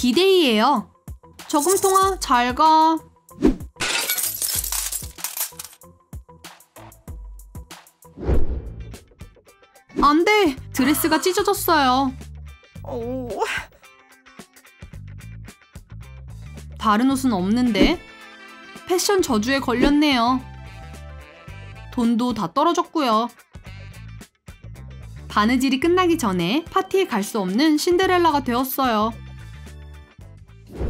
디데이예요. 저금통아, 잘 가. 안 돼! 드레스가 찢어졌어요. 오, 다른 옷은 없는데? 패션 저주에 걸렸네요. 돈도 다 떨어졌고요. 바느질이 끝나기 전에 파티에 갈 수 없는 신데렐라가 되었어요.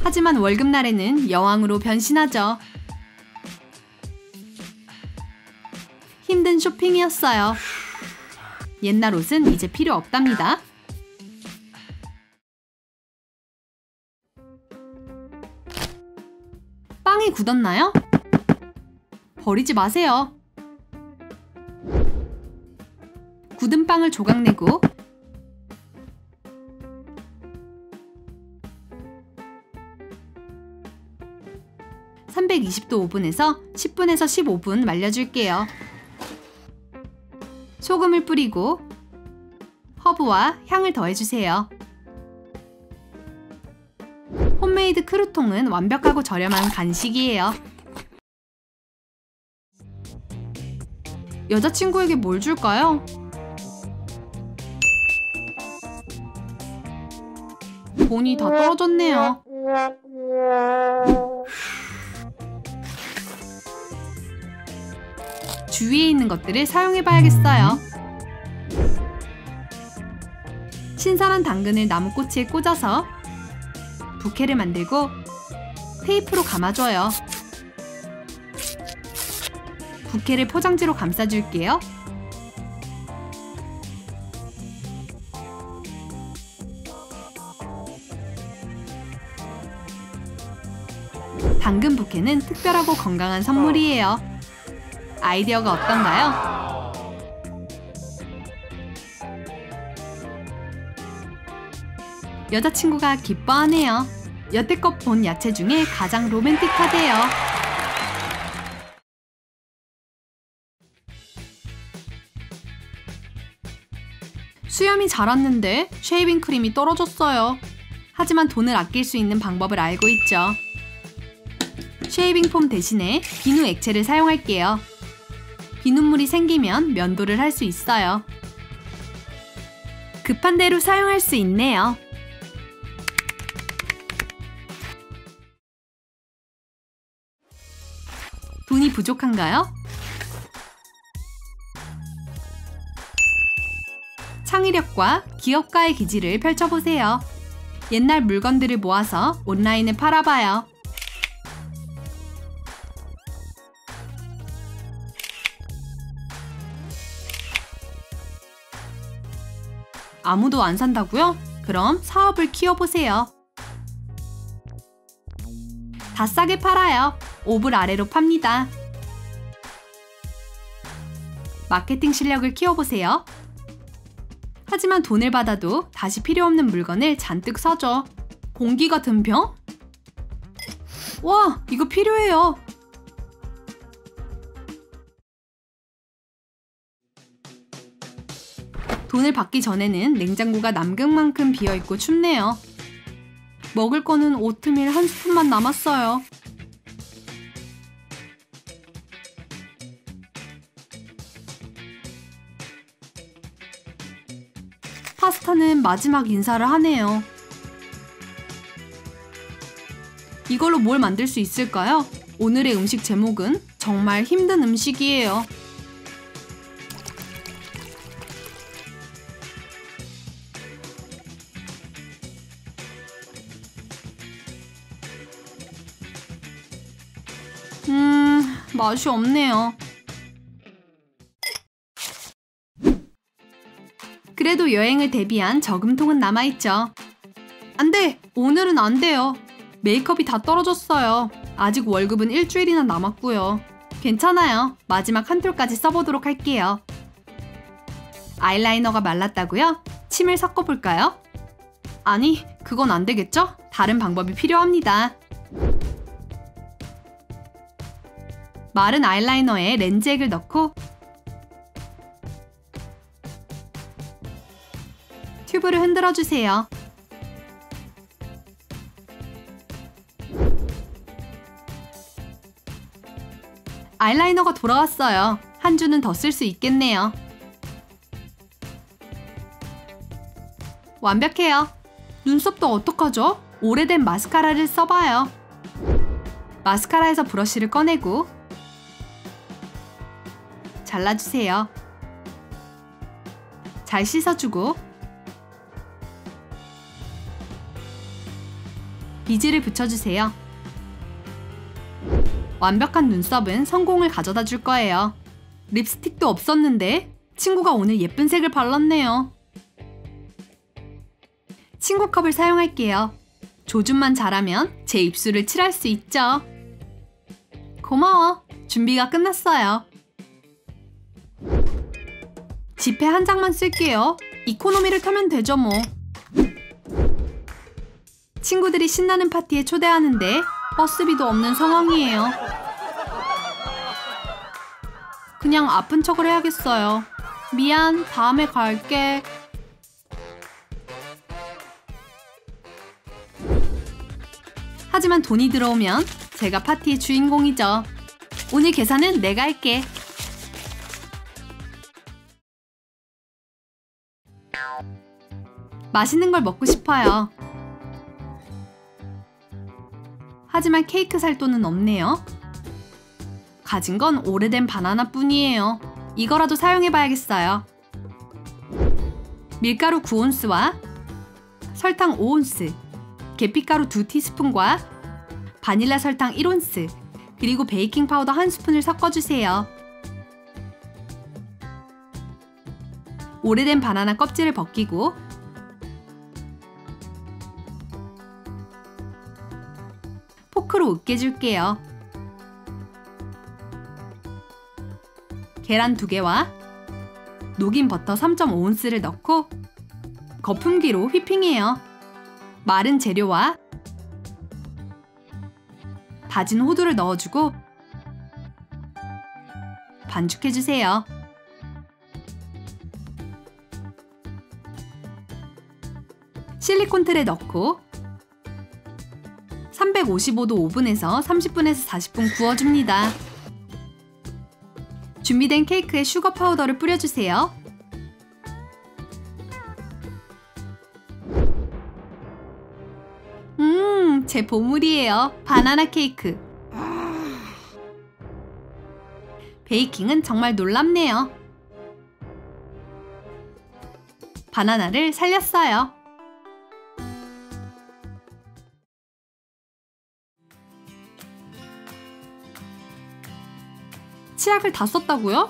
하지만 월급날에는 여왕으로 변신하죠. 힘든 쇼핑이었어요. 옛날 옷은 이제 필요 없답니다. 빵이 굳었나요? 버리지 마세요. 굳은 빵을 조각내고 (320도) 오븐에서 (10분에서 15분) 말려줄게요. 소금을 뿌리고 허브와 향을 더해주세요. 홈메이드 크루통은 완벽하고 저렴한 간식이에요. 여자친구에게 뭘 줄까요? 돈이 다 떨어졌네요. 주위에 있는 것들을 사용해 봐야겠어요. 신선한 당근을 나무꼬치에 꽂아서 부케를 만들고 테이프로 감아줘요. 부케를 포장지로 감싸줄게요. 당근 부케는 특별하고 건강한 선물이에요. 아이디어가 어떤가요? 여자친구가 기뻐하네요. 여태껏 본 야채 중에 가장 로맨틱하대요. 수염이 자랐는데 shaving cream이 떨어졌어요. 하지만 돈을 아낄 수 있는 방법을 알고 있죠. shaving foam 대신에 비누 액체를 사용할게요. 비눗물이 생기면 면도를 할 수 있어요. 급한 대로 사용할 수 있네요. 돈이 부족한가요? 창의력과 기업가의 기질을 펼쳐보세요. 옛날 물건들을 모아서 온라인에 팔아봐요. 아무도 안 산다고요? 그럼 사업을 키워보세요. 다 싸게 팔아요. 5불 아래로 팝니다. 마케팅 실력을 키워보세요. 하지만 돈을 받아도 다시 필요 없는 물건을 잔뜩 사죠. 공기 같은 병? 와, 이거 필요해요. 돈을 받기 전에는 냉장고가 남극 만큼 비어있고 춥네요. 먹을 거는 오트밀 한 스푼만 남았어요. 파스타는 마지막 인사를 하네요. 이걸로 뭘 만들 수 있을까요? 오늘의 음식 제목은 정말 힘든 음식이에요. 음, 맛이 없네요. 그래도 여행을 대비한 저금통은 남아있죠. 안 돼! 오늘은 안 돼요. 메이크업이 다 떨어졌어요. 아직 월급은 일주일이나 남았고요. 괜찮아요. 마지막 한 톨까지 써보도록 할게요. 아이라이너가 말랐다고요? 침을 섞어볼까요? 아니, 그건 안 되겠죠? 다른 방법이 필요합니다. 마른 아이라이너에 렌즈액을 넣고 튜브를 흔들어 주세요. 아이라이너가 돌아왔어요. 한 주는 더 쓸 수 있겠네요. 완벽해요. 눈썹도 어떡하죠? 오래된 마스카라를 써봐요. 마스카라에서 브러쉬를 꺼내고 잘라주세요. 잘 씻어주고 비즈를 붙여주세요. 완벽한 눈썹은 성공을 가져다 줄 거예요. 립스틱도 없었는데 친구가 오늘 예쁜 색을 발랐네요. 친구 컵을 사용할게요. 조준만 잘하면 제 입술을 칠할 수 있죠. 고마워. 준비가 끝났어요. 지폐 한 장만 쓸게요. 이코노미를 타면 되죠 뭐. 친구들이 신나는 파티에 초대하는데 버스비도 없는 상황이에요. 그냥 아픈 척을 해야겠어요. 미안, 다음에 갈게. 하지만 돈이 들어오면 제가 파티의 주인공이죠. 오늘 계산은 내가 할게. 맛있는 걸 먹고 싶어요. 하지만 케이크 살 돈은 없네요. 가진 건 오래된 바나나 뿐이에요. 이거라도 사용해봐야겠어요. 밀가루 9온스와 설탕 5온스, 계피가루 2티스푼과 바닐라 설탕 1온스, 그리고 베이킹 파우더 1스푼을 섞어주세요. 오래된 바나나 껍질을 벗기고 포크로 으깨줄게요. 계란 2개와 녹인 버터 3.5온스를 넣고 거품기로 휘핑해요. 마른 재료와 다진 호두를 넣어주고 반죽해주세요. 실리콘 틀에 넣고 355도 오븐에서 30분에서 40분 구워줍니다. 준비된 케이크에 슈거 파우더를 뿌려주세요. 음, 제 보물이에요. 바나나 케이크. 베이킹은 정말 놀랍네요. 바나나를 살렸어요. 치약을 다 썼다고요?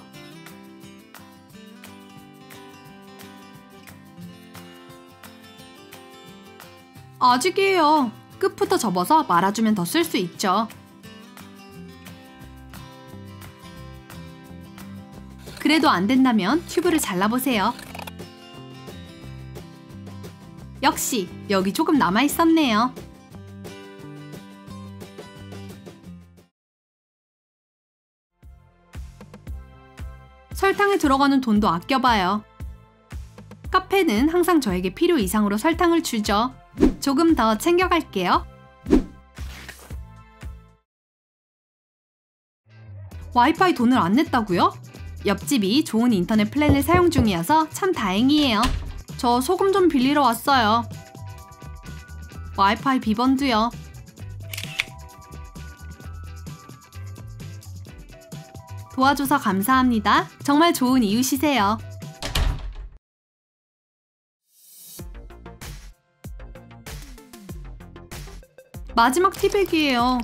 아직이에요. 끝부터 접어서 말아주면 더 쓸 수 있죠. 그래도 안 된다면 튜브를 잘라보세요. 역시 여기 조금 남아 있었네요. 설탕에 들어가는 돈도 아껴봐요. 카페는 항상 저에게 필요 이상으로 설탕을 주죠. 조금 더 챙겨갈게요. 와이파이 돈을 안 냈다고요? 옆집이 좋은 인터넷 플랜을 사용 중이어서 참 다행이에요. 저 소금 좀 빌리러 왔어요. 와이파이 비번도요. 도와줘서 감사합니다. 정말 좋은 이웃이세요. 마지막 티백이에요.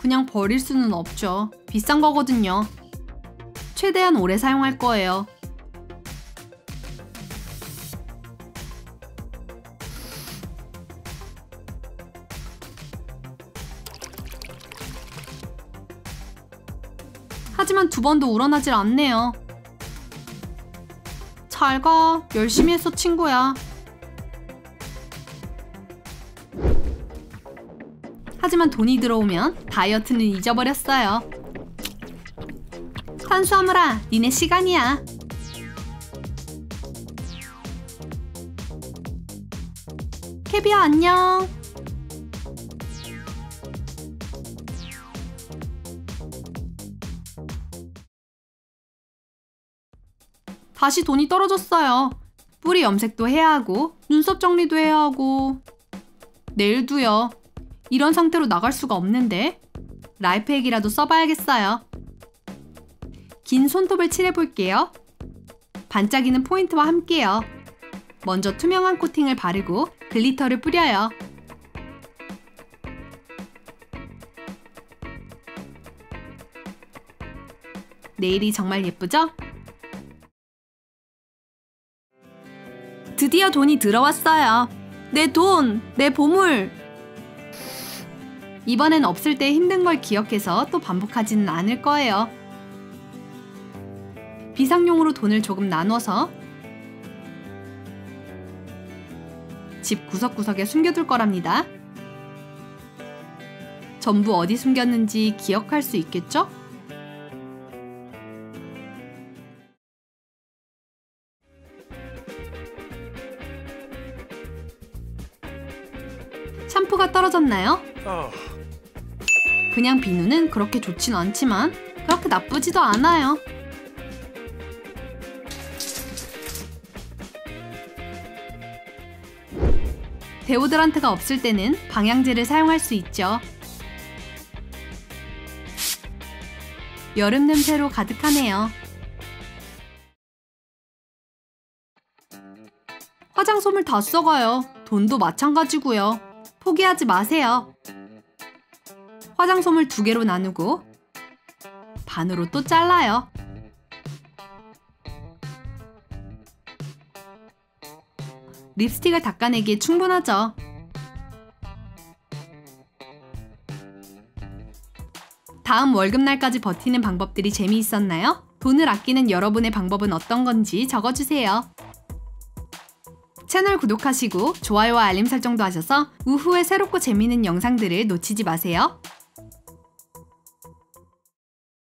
그냥 버릴 수는 없죠. 비싼 거거든요. 최대한 오래 사용할 거예요. 번도 우러나질 않네요. 잘 가. 열심히 했어, 친구야. 하지만 돈이 들어오면 다이어트는 잊어버렸어요. 탄수화물아, 니네 시간이야. 캐비아 안녕. 다시 돈이 떨어졌어요. 뿌리 염색도 해야 하고 눈썹 정리도 해야 하고 내일도요. 이런 상태로 나갈 수가 없는데 life hack이라도 써봐야겠어요. 긴 손톱을 칠해볼게요. 반짝이는 포인트와 함께요. 먼저 투명한 코팅을 바르고 glitter를 뿌려요. 네일이 정말 예쁘죠? 드디어 돈이 들어왔어요. 내 돈, 내 보물. 이번엔 없을 때 힘든 걸 기억해서 또 반복하지는 않을 거예요. 비상용으로 돈을 조금 나눠서 집 구석구석에 숨겨둘 거랍니다. 전부 어디 숨겼는지 기억할 수 있겠죠? 샴푸가 떨어졌나요? 그냥 비누는 그렇게 좋진 않지만 그렇게 나쁘지도 않아요. 데오드란트가 없을 때는 방향제를 사용할 수 있죠. 여름 냄새로 가득하네요. 화장솜을 다 써가요. 돈도 마찬가지고요. 포기하지 마세요. 화장솜을 두 개로 나누고 반으로 또 잘라요. 립스틱을 닦아내기에 충분하죠. 다음 월급날까지 버티는 방법들이 재미있었나요? 돈을 아끼는 여러분의 방법은 어떤 건지 적어주세요. 채널 구독하시고 좋아요와 알림 설정도 하셔서 우후에 새롭고 재미있는 영상들을 놓치지 마세요.